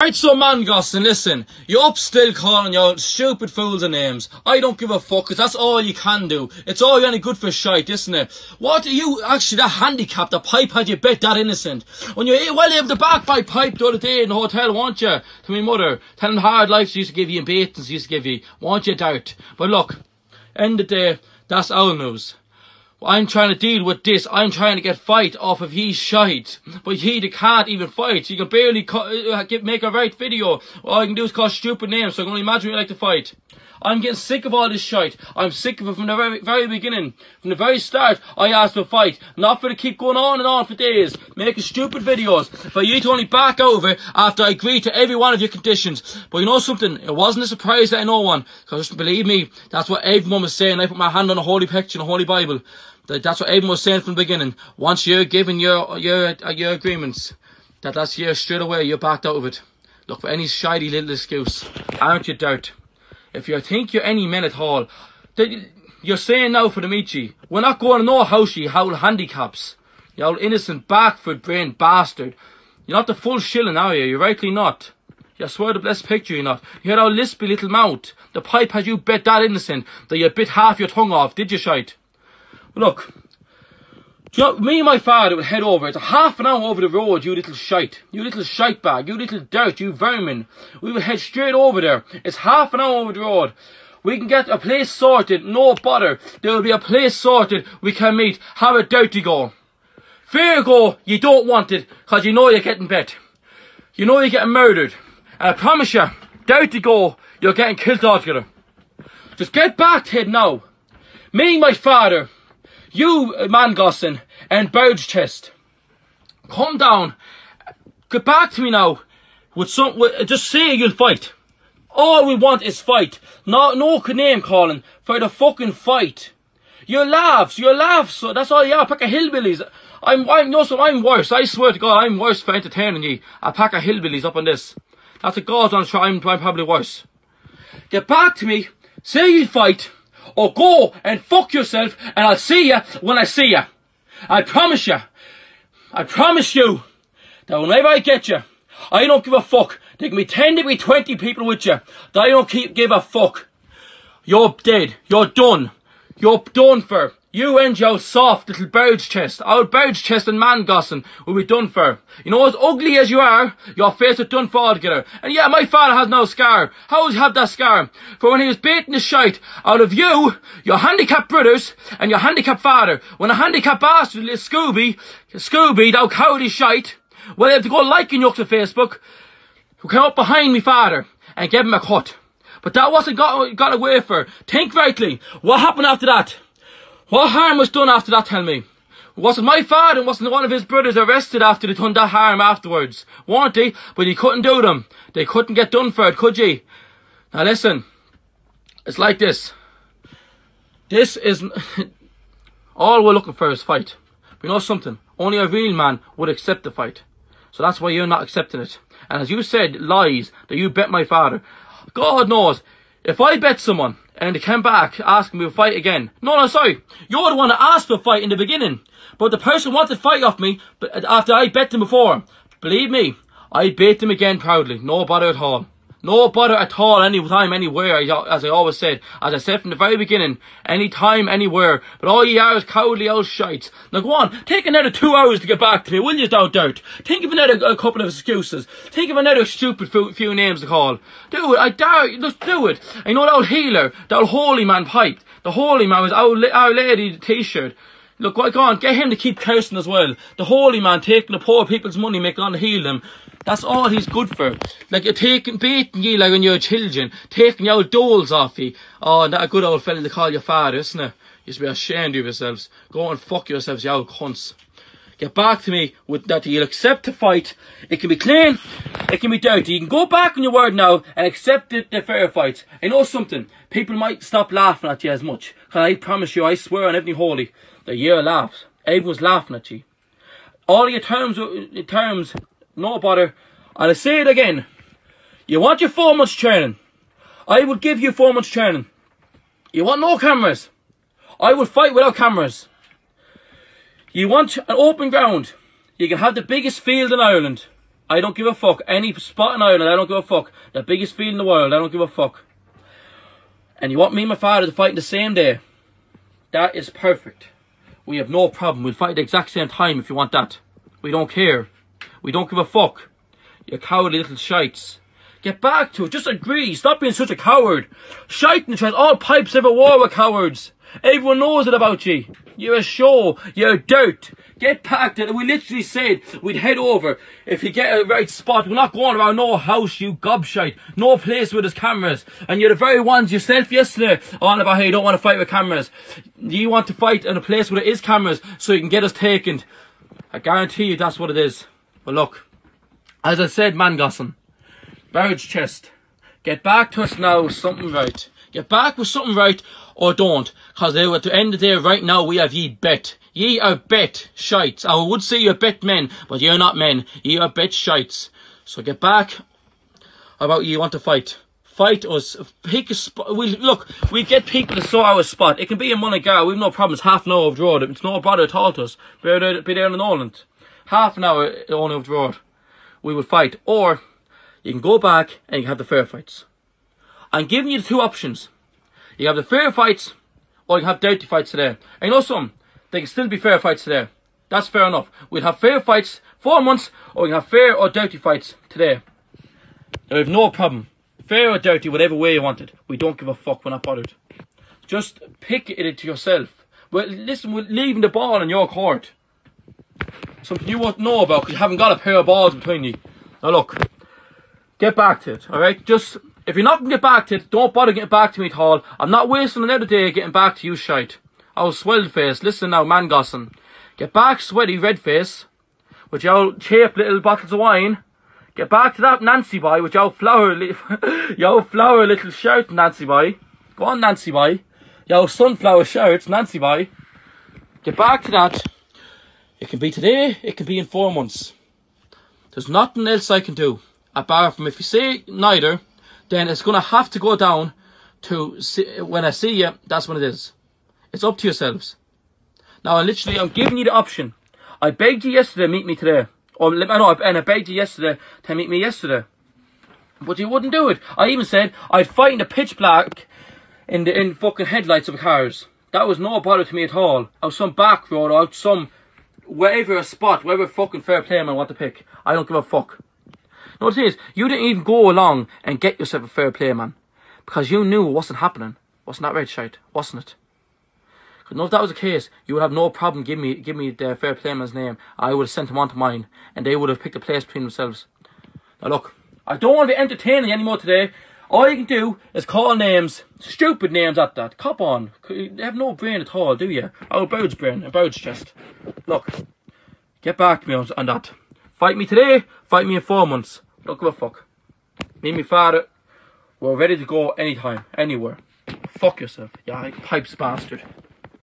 Right, so man, Gosson, listen, you're up still calling your stupid fools and names. I don't give a fuck, cause that's all you can do. It's all you're any good for shite, isn't it? What are you, actually, that handicap, the pipe had you bet that innocent. When you eh, well able to back by pipe the other day in the hotel, weren't you? To my mother, telling hard life she used to give you and beatings she used to give you, Won't you doubt? But look, end of the day, that's our news. I'm trying to deal with this. I'm trying to get fight off of his shite. But he can't even fight. He can barely uh, get, make a right video. All I can do is call stupid names, so I can only imagine what you like to fight. I'm getting sick of all this shite. I'm sick of it from the very, very beginning. From the very start, I asked for a fight. Not for to keep going on and on for days, making stupid videos. For you to only back over after I agree to every one of your conditions. But you know something? It wasn't a surprise that I know one. Because believe me, that's what everyone was saying. I put my hand on the holy picture, the holy Bible. That's what everyone was saying from the beginning. Once you're given your your uh, your agreements, that that's you straight away. You're backed out of it. Look for any shiny little excuse. Aren't you doubt? If you think you're any men at all, you're saying now for the Michi, we're not going to know how she how handicaps. You old innocent backfoot brain bastard. You're not the full shilling, are you? You're rightly not. You swear the blessed picture you're not. You had our lispy little mouth. The pipe had you bit that innocent that you bit half your tongue off, did you shite? Look, you know, me and my father would head over. It's a half an hour over the road, you little shite. You little shite bag. You little dirt. You vermin. We would head straight over there. It's half an hour over the road. We can get a place sorted. No bother. There will be a place sorted. We can meet. Have a dirty go. Fair go, you don't want it, cause you know you're getting bit. You know you're getting murdered. And I promise you, dirty go, you're getting killed altogether. Just get back to it now. Me, and my father, you, Mangosson, and Birdchest, come down. Get back to me now. With some, with, just say you'll fight. All we want is fight. No, no name calling for the fucking fight. Your laughs, your laughs. So that's all you are. A pack of hillbillies. I'm, I'm, no, so I'm worse. I swear to God, I'm worse for entertaining you. A pack of hillbillies up on this. That's a God's on. I'm, I'm probably worse. Get back to me. Say you'll fight or go and fuck yourself and I'll see you when I see you. I promise you. I promise you that whenever I get you, I don't give a fuck. There can be 10 to be 20 people with you that I don't keep, give a fuck. You're dead. You're done. You're done for. You and your soft little bird's chest, our bird's chest and man gossing will be done for. You know, as ugly as you are, your face is done for altogether. And yeah, my father has no scar. How does he have that scar? For when he was beating the shite out of you, your handicapped brothers, and your handicapped father, when a handicapped bastard, little Scooby, Scooby, thou cowardly shite, well, they have to go liking you to Facebook, who came up behind me father, and gave him a cut. But that wasn't got, got away for. Think rightly. What happened after that? What harm was done after that, tell me? Wasn't my father and wasn't one of his brothers arrested after they done that harm afterwards? Weren't they? But he couldn't do them. They couldn't get done for it, could ye? Now listen, it's like this. This is all we're looking for is fight. You know something? Only a real man would accept the fight. So that's why you're not accepting it. And as you said, lies that you bet my father. God knows, if I bet someone and they came back asking me to fight again. No, no, sorry. You're the one that asked for a fight in the beginning. But the person wanted to fight off me but after I bet them before. Believe me, I beat them again proudly. No bother at all. No bother at all, any time, anywhere, as I always said. As I said from the very beginning, any time, anywhere. But all ye are is cowardly old shites. Now go on, take another two hours to get back to me, will you, doubt doubt? Think of another a couple of excuses. Think of another stupid few, few names to call. Do it, I dare you, just do it. I know that old healer, that old holy man piped. The holy man was our, our lady t-shirt. Look, go on, get him to keep cursing as well. The holy man taking the poor people's money, making on to heal them. That's all he's good for. Like you're taking, beating you like when you're children, taking your dolls off you. Oh, that a good old fella to call your father, isn't it? You should be ashamed of yourselves. Go and fuck yourselves, you old cunts. Get back to me with that you'll accept the fight. It can be clean, it can be dirty. You can go back on your word now and accept the, the fair fight. I know something. People might stop laughing at you as much. Cause I promise you, I swear on everything holy, the year laughs. Everyone's laughing at you. All your terms, your terms, no bother. And I say it again. You want your four months training. I would give you four months training. You want no cameras. I will fight without cameras. You want an open ground. You can have the biggest field in Ireland. I don't give a fuck. Any spot in Ireland, I don't give a fuck. The biggest field in the world, I don't give a fuck. And you want me and my father to fight in the same day? That is perfect. We have no problem. We'll fight at the exact same time if you want that. We don't care. We don't give a fuck. You cowardly little shites. Get back to it. Just agree. Stop being such a coward. Shite in the chest. All pipes ever war were cowards. Everyone knows it about you. You're a show. You're dirt. Get packed. And we literally said we'd head over if you get a right spot. We're not going around no house, you gobshite. No place with his cameras. And you're the very ones yourself yesterday on about how you don't want to fight with cameras. You want to fight in a place where there is cameras so you can get us taken. I guarantee you that's what it is. But look, as I said, Mangasson, Barrage chest. Get back to us now something right. Get back with something right or don't. Cause at the end of the day, right now, we have ye bet. Ye are bet shites. I would say you're bet men, but you're not men. Ye are bet shites. So get back. How about you want to fight? Fight us. Pick a spot. We look. We get people to sort our spot. It can be in Mullingar. We've no problems. Half an hour of the road. It's no bother at all to us. Be there, be there in Noland. Half an hour only of the road. We will fight. Or you can go back and you can have the fair fights. I'm giving you the two options. You have the fair fights, or you have dirty fights today. And you know something? They can still be fair fights today. That's fair enough. We'll have fair fights four months, or we can have fair or dirty fights today. I have no problem. Fair or dirty, whatever way you want it. We don't give a fuck, we're not bothered. Just pick it to yourself. Well, listen, we're leaving the ball in your court. Something you won't know about because you haven't got a pair of balls between you. Now look, get back to it, alright? Just if you're not going to get back to it, don't bother getting back to me at all. I'm not wasting another day getting back to you shite. Oh, swelled face. Listen now, man gossin. Get back, sweaty red face, with your cheap little bottles of wine. Get back to that Nancy boy with your flower, li- your flower little shirt, Nancy boy. Go on, Nancy boy. Your sunflower shirts, Nancy boy. Get back to that. It can be today, it can be in four months. There's nothing else I can do. Apart from if you say neither, then it's going to have to go down to see, when I see you, that's when it is. It's up to yourselves. Now, I literally, I'm giving you the option. I begged you yesterday, meet me today. Or, I know, and I begged you yesterday to meet me yesterday. But you wouldn't do it. I even said I'd fight in the pitch black in the in fucking headlights of cars. That was no bother to me at all. Out some back road, out some wherever a spot, wherever fucking fair play man want to pick. I don't give a fuck. What it is? You didn't even go along and get yourself a fair play, man. Because you knew it wasn't happening. Wasn't that right, shite? Wasn't it? Because no, if that was the case, you would have no problem giving me, give me the fair play man's name. I would have sent him on to mine. And they would have picked a place between themselves. Now look, I don't want to be entertaining anymore today. All you can do is call names, stupid names at that. Cop on. You have no brain at all, do you? Oh, bird's brain, a bird's chest. Look, get back to me on that. Fight me today, fight me in four months. Don't give a fuck. Me and my father, we're ready to go anytime, anywhere. Fuck yourself, you pipes bastard.